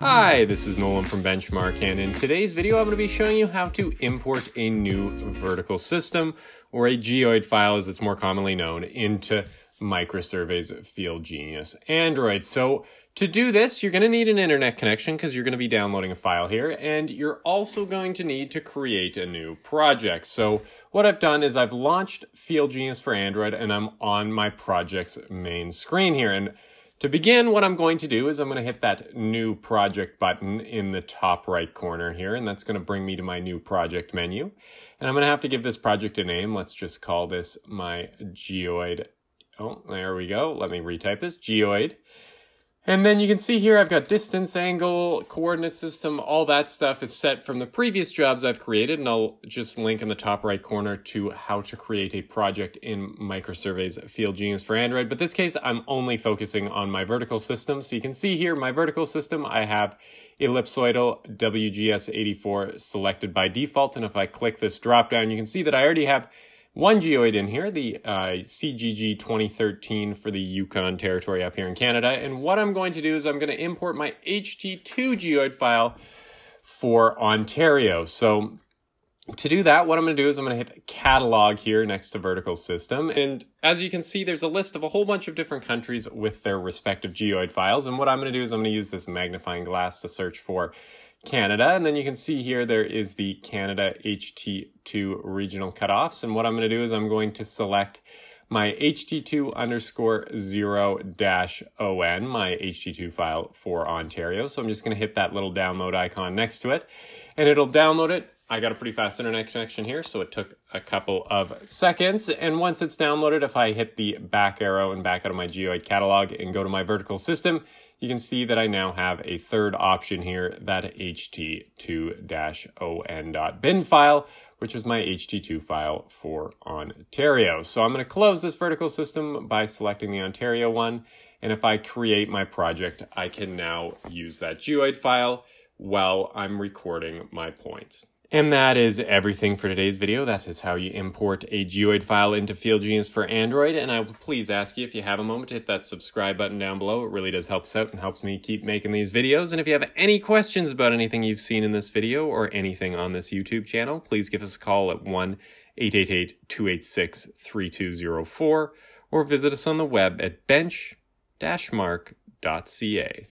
Hi, this is Nolan from Benchmark, and in today's video, I'm going to be showing you how to import a new vertical system, or a geoid file as it's more commonly known, into Microsurvey's FieldGenius Android. So to do this, you're going to need an internet connection because you're going to be downloading a file here, and you're also going to need to create a new project. So what I've done is I've launched FieldGenius for Android, and I'm on my project's main screen here. And to begin, what I'm going to do is I'm going to hit that new project button in the top right corner here, and that's going to bring me to my new project menu. And I'm going to have to give this project a name. Let's just call this my geoid. Oh, there we go. Let me retype this, geoid. And then you can see here I've got distance, angle, coordinate system, all that stuff is set from the previous jobs I've created, and I'll just link in the top right corner to how to create a project in Microsurvey's FieldGenius for Android. But this case, I'm only focusing on my vertical system. So you can see here, my vertical system, I have ellipsoidal WGS84 selected by default. And if I click this drop down, you can see that I already have one geoid in here, the uh, CGG 2013 for the Yukon Territory up here in Canada. And what I'm going to do is I'm going to import my HT2 geoid file for Ontario. So to do that, what I'm going to do is I'm going to hit catalog here next to vertical system. And as you can see, there's a list of a whole bunch of different countries with their respective geoid files. And what I'm going to do is I'm going to use this magnifying glass to search for Canada. And then you can see here there is the Canada HT2 regional cutoffs. And what I'm going to do is I'm going to select my HT2 underscore zero dash ON, my HT2 file for Ontario. So I'm just going to hit that little download icon next to it and it'll download it. I got a pretty fast internet connection here, so it took a couple of seconds. And once it's downloaded, if I hit the back arrow and back out of my geoid catalog and go to my vertical system, you can see that I now have a third option here, that ht2-on.bin file, which is my ht2 file for Ontario. So I'm going to close this vertical system by selecting the Ontario one. And if I create my project, I can now use that geoid file while I'm recording my points. And that is everything for today's video. That is how you import a geoid file into FieldGenius for Android. And I will please ask you if you have a moment to hit that subscribe button down below. It really does help us out and helps me keep making these videos. And if you have any questions about anything you've seen in this video or anything on this YouTube channel, please give us a call at 1-888-286-3204 or visit us on the web at bench-mark.ca.